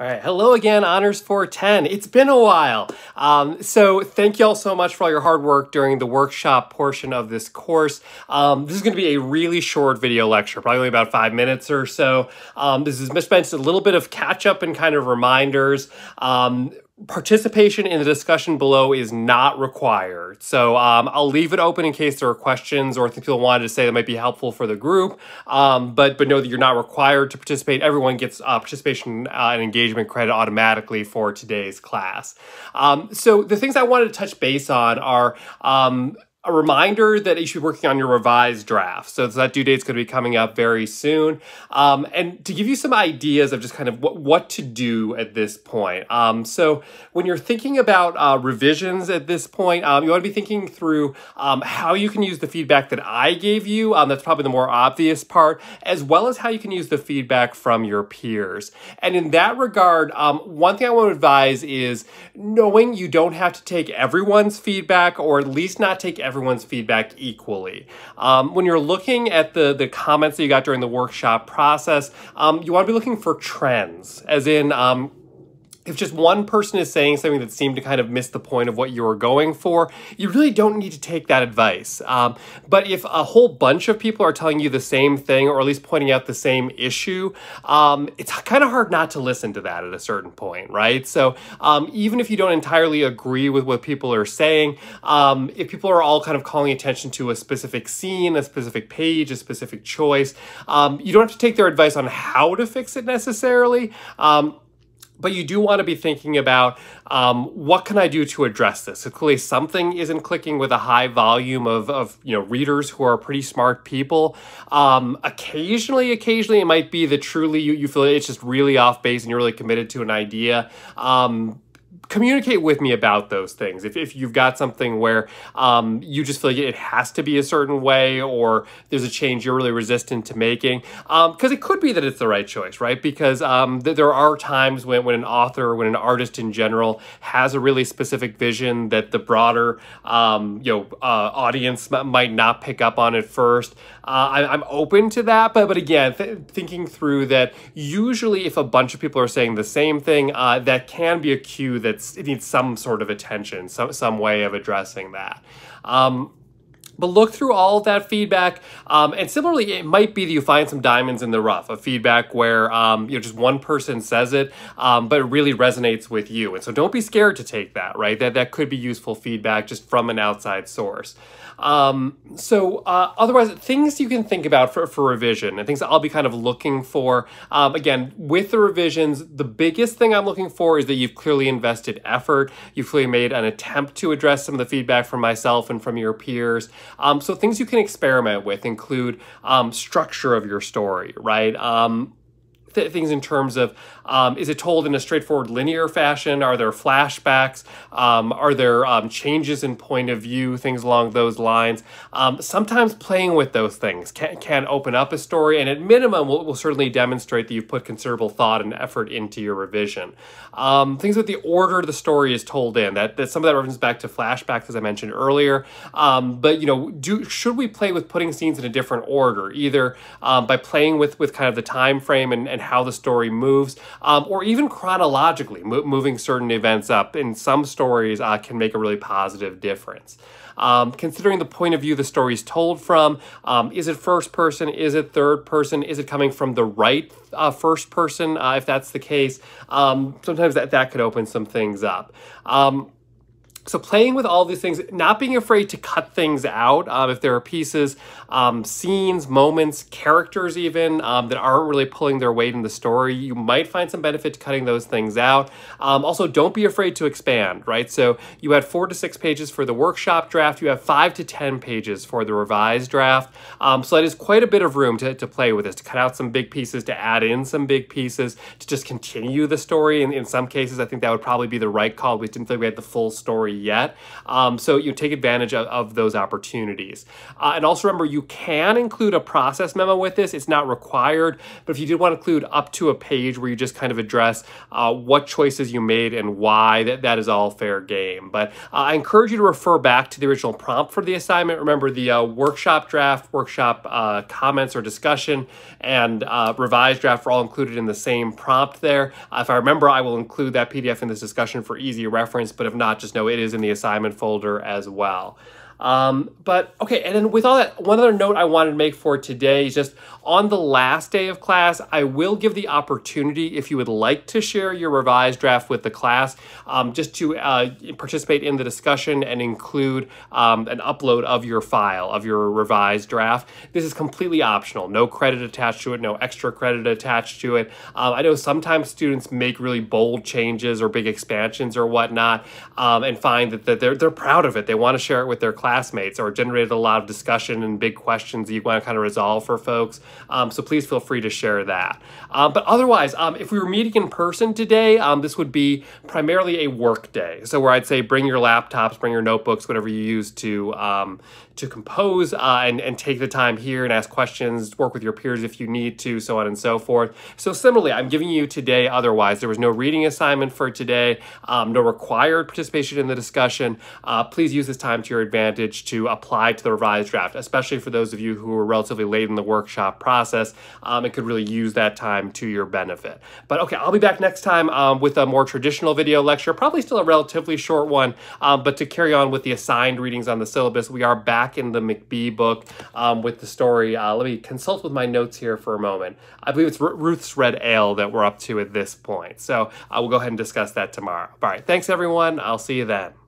All right, hello again, Honors 410. It's been a while. Um, so thank you all so much for all your hard work during the workshop portion of this course. Um, this is going to be a really short video lecture, probably only about five minutes or so. Um, this is meant a little bit of catch up and kind of reminders. Participation in the discussion below is not required. So um, I'll leave it open in case there are questions or things people wanted to say that might be helpful for the group. Um, but but know that you're not required to participate. Everyone gets uh, participation uh, and engagement credit automatically for today's class. Um, so the things I wanted to touch base on are um, a reminder that you should be working on your revised draft. So that due date's going to be coming up very soon. Um, and to give you some ideas of just kind of what, what to do at this point. Um, so when you're thinking about uh, revisions at this point, um, you want to be thinking through um, how you can use the feedback that I gave you. Um, that's probably the more obvious part, as well as how you can use the feedback from your peers. And in that regard, um, one thing I want to advise is knowing you don't have to take everyone's feedback or at least not take everyone's everyone's feedback equally. Um, when you're looking at the, the comments that you got during the workshop process, um, you want to be looking for trends, as in, um, if just one person is saying something that seemed to kind of miss the point of what you were going for, you really don't need to take that advice. Um, but if a whole bunch of people are telling you the same thing, or at least pointing out the same issue, um, it's kind of hard not to listen to that at a certain point, right? So um, even if you don't entirely agree with what people are saying, um, if people are all kind of calling attention to a specific scene, a specific page, a specific choice, um, you don't have to take their advice on how to fix it necessarily. Um, but you do want to be thinking about um, what can I do to address this? If clearly something isn't clicking with a high volume of, of you know readers who are pretty smart people. Um, occasionally, occasionally it might be that truly you, you feel it's just really off base and you're really committed to an idea. Um, communicate with me about those things. If, if you've got something where um, you just feel like it has to be a certain way or there's a change you're really resistant to making, because um, it could be that it's the right choice, right? Because um, th there are times when, when an author when an artist in general has a really specific vision that the broader um, you know uh, audience might not pick up on at first. Uh, I, am open to that, but but again, th thinking through that, usually if a bunch of people are saying the same thing, uh, that can be a cue that it needs some sort of attention, some some way of addressing that. Um, but look through all of that feedback. Um, and similarly, it might be that you find some diamonds in the rough of feedback where um, you know just one person says it, um, but it really resonates with you. And so don't be scared to take that, right? That that could be useful feedback just from an outside source. Um, so uh, otherwise, things you can think about for, for revision and things I'll be kind of looking for. Um, again, with the revisions, the biggest thing I'm looking for is that you've clearly invested effort. You've clearly made an attempt to address some of the feedback from myself and from your peers. Um, so things you can experiment with include um, structure of your story, right? Um, th things in terms of um, is it told in a straightforward linear fashion? Are there flashbacks? Um, are there um, changes in point of view? Things along those lines. Um, sometimes playing with those things can, can open up a story, and at minimum will, will certainly demonstrate that you've put considerable thought and effort into your revision. Um, things with the order the story is told in. That, that some of that references back to flashbacks, as I mentioned earlier. Um, but you know, do should we play with putting scenes in a different order, either by playing with with kind of the time frame and, and how the story moves, um, or even chronologically, mo moving certain events up in some stories uh, can make a really positive difference. Um, considering the point of view the story is told from, um, is it first person, is it third person, is it coming from the right uh, first person, uh, if that's the case, um, sometimes that, that could open some things up. Um, so playing with all these things, not being afraid to cut things out um, if there are pieces, um, scenes, moments, characters even um, that aren't really pulling their weight in the story, you might find some benefit to cutting those things out. Um, also, don't be afraid to expand, right? So you had four to six pages for the workshop draft, you have five to 10 pages for the revised draft. Um, so that is quite a bit of room to, to play with this, to cut out some big pieces, to add in some big pieces, to just continue the story. And in some cases, I think that would probably be the right call. We didn't feel we had the full story yet. Um, so you take advantage of, of those opportunities. Uh, and also remember, you can include a process memo with this. It's not required, but if you did want to include up to a page where you just kind of address uh, what choices you made and why, that, that is all fair game. But uh, I encourage you to refer back to the original prompt for the assignment. Remember the uh, workshop draft, workshop uh, comments or discussion, and uh, revised draft are all included in the same prompt there. if I remember, I will include that PDF in this discussion for easy reference, but if not, just know it is in the assignment folder as well. Um, but okay, and then with all that, one other note I wanted to make for today is just on the last day of class, I will give the opportunity if you would like to share your revised draft with the class, um, just to uh, participate in the discussion and include um, an upload of your file, of your revised draft. This is completely optional, no credit attached to it, no extra credit attached to it. Um, I know sometimes students make really bold changes or big expansions or whatnot um, and find that, that they're, they're proud of it. They want to share it with their classmates or generated a lot of discussion and big questions that you want to kind of resolve for folks. Um, so please feel free to share that. Um, but otherwise, um, if we were meeting in person today, um, this would be primarily a work day. So where I'd say bring your laptops, bring your notebooks, whatever you use to um, to compose uh, and, and take the time here and ask questions, work with your peers if you need to, so on and so forth. So similarly, I'm giving you today otherwise. There was no reading assignment for today, um, no required participation in the discussion. Uh, please use this time to your advantage to apply to the revised draft, especially for those of you who are relatively late in the workshop process um, and could really use that time to your benefit. But okay, I'll be back next time um, with a more traditional video lecture, probably still a relatively short one, um, but to carry on with the assigned readings on the syllabus, we are back in the McBee book um, with the story. Uh, let me consult with my notes here for a moment. I believe it's R Ruth's Red Ale that we're up to at this point. So uh, we'll go ahead and discuss that tomorrow. All right, thanks everyone. I'll see you then.